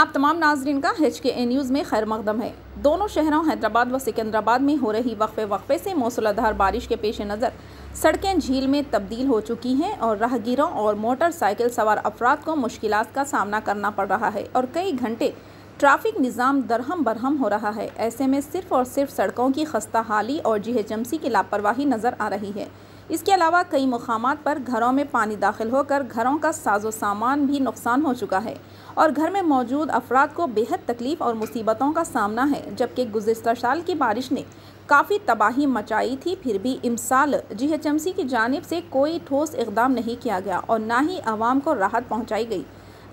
आप तमाम नाजरीन का एच के ए न्यूज़ में खैर मकदम है। दोनों शहरों हैदराबाद व सिकंदराबाद में हो रही वक्फे वक्फे से मौसलाधार बारिश के पेश नज़र। सड़कें झील में तब्दील हो चुकी हैं और राहगीरों और मोटरसाइकिल सवार अफराद को मुश्किल का सामना करना पड़ रहा है और कई घंटे ट्रैफ़िक निज़ाम दरहम बरहम हो रहा है। ऐसे में सिर्फ़ और सिर्फ़ सड़कों की खस्ता हाली और जीएचएमसी की लापरवाही नज़र आ रही है। इसके अलावा कई मकाम पर घरों में पानी दाखिल होकर घरों का साजो सामान भी नुकसान हो चुका है और घर में मौजूद अफराद को बेहद तकलीफ़ और मुसीबतों का सामना है, जबकि गुजशत साल की बारिश ने काफ़ी तबाही मचाई थी, फिर भी इमसाल जी एच एम सी की जानब से कोई ठोस इकदाम नहीं किया गया और ना ही आवाम को राहत पहुँचाई गई।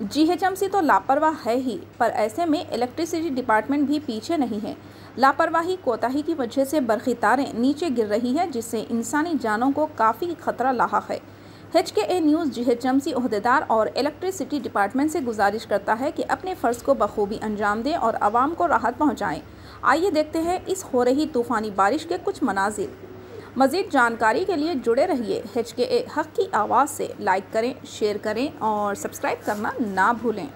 जीएचएमसी तो लापरवाह है ही, पर ऐसे में इलेक्ट्रिसिटी डिपार्टमेंट भी पीछे नहीं है। लापरवाही कोताही की वजह से बरखी तारें नीचे गिर रही है, जिससे इंसानी जानों को काफ़ी खतरा लाक है। H K A news GHMC अहदेदार और इलेक्ट्रिसिटी डिपार्टमेंट से गुजारिश करता है कि अपने फ़र्ज़ को बखूबी अंजाम दें और आवाम को राहत पहुँचाएँ। आइए देखते हैं इस हो रही तूफ़ानी बारिश के कुछ मनाजिर। मज़ीद जानकारी के लिए जुड़े रहिए एच के ए हक़ की आवाज़ से। लाइक करें शेयर करें और सब्सक्राइब करना ना भूलें।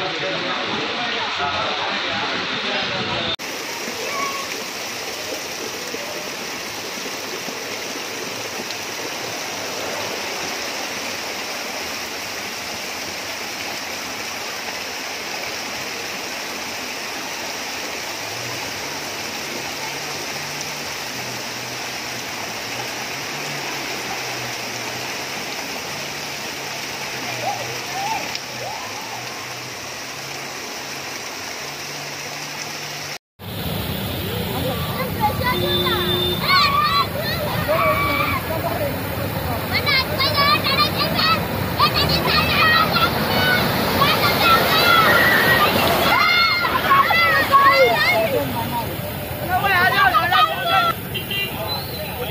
Thank you.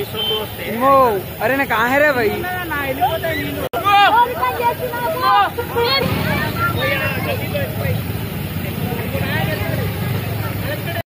अरे ना कहाँ है रे भाई? ना, ना,